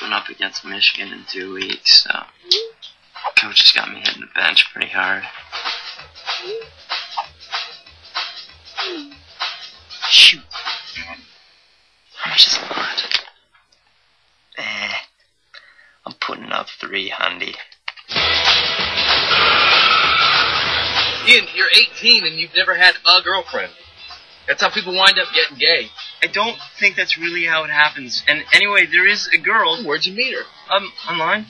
going up against Michigan in two weeks, so coach has got me hitting the bench pretty hard. Shoot. How much is a lot? Eh. I'm putting up three handy. Ian, you're 18 and you've never had a girlfriend. That's how people wind up getting gay. I don't think that's really how it happens. And anyway, there is a girl. Where'd you meet her? Um, online.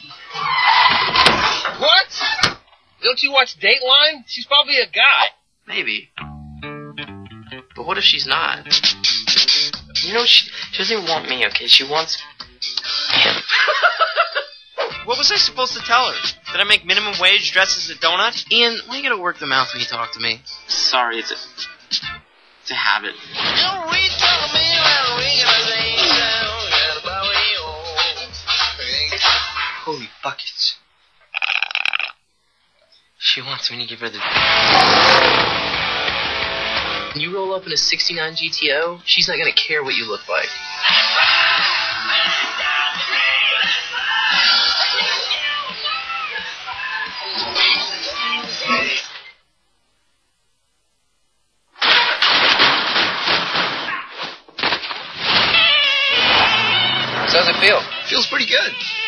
What? Don't you watch Dateline? She's probably a guy. Maybe. But what if she's not? You know, she, she doesn't even want me, okay? She wants him. What was I supposed to tell her? Did I make minimum wage, dress as a donut? Ian, why you gotta work the mouth when you talk to me? Sorry, it's a, it's a habit. Holy buckets. She wants me to give her the. When you roll up in a 69 GTO, she's not gonna care what you look like. So how's it feel? Feels pretty good.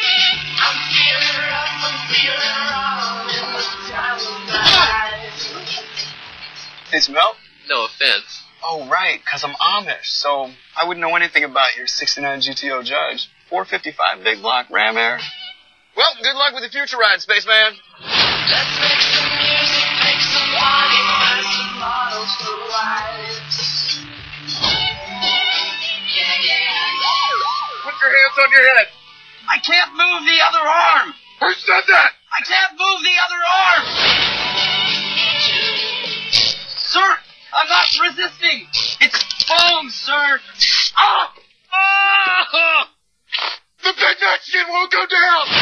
Hey, Smell? No offense. Oh, right, because I'm Amish, so I wouldn't know anything about your 69 GTO Judge. 455 big block Ram Air. Well, good luck with the future ride, spaceman. Put your hands on your head. I can't move the other arm. Who said that? I can't move the other arm. Sir, I'm not resisting. It's bone, sir. Ah! ah! The big Mexican won't go down.